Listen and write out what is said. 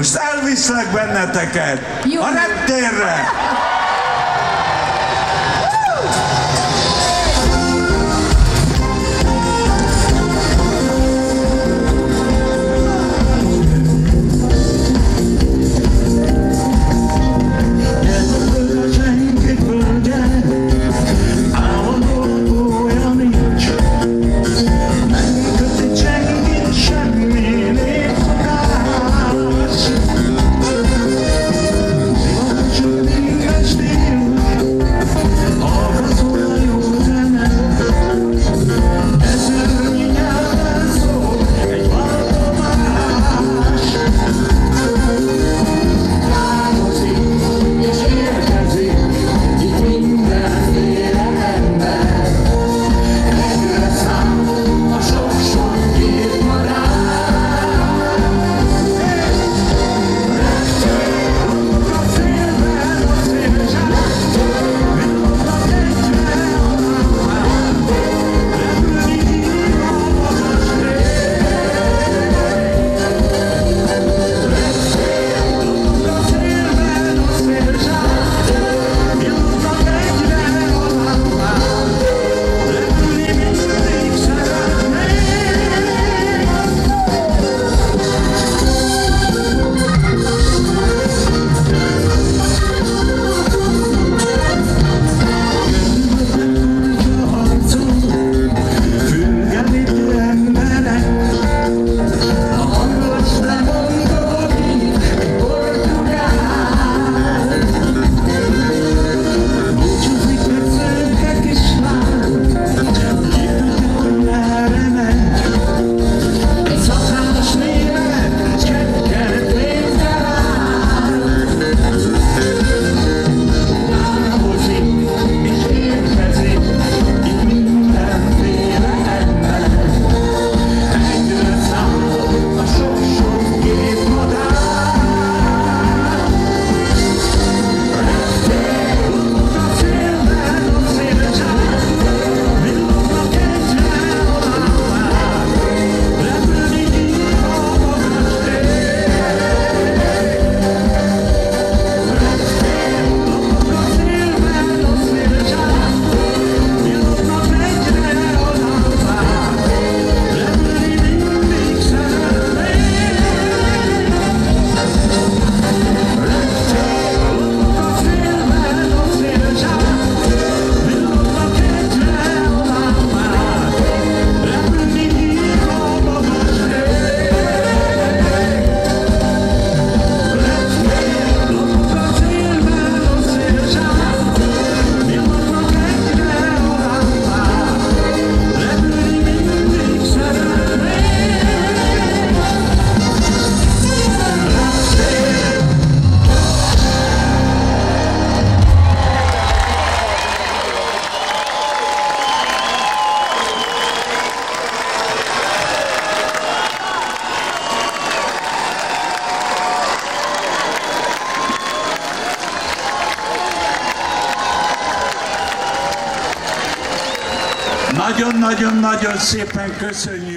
Most elviszlek benneteket Jó. a reptérre. Nagyon-nagyon-nagyon szépen köszönjük.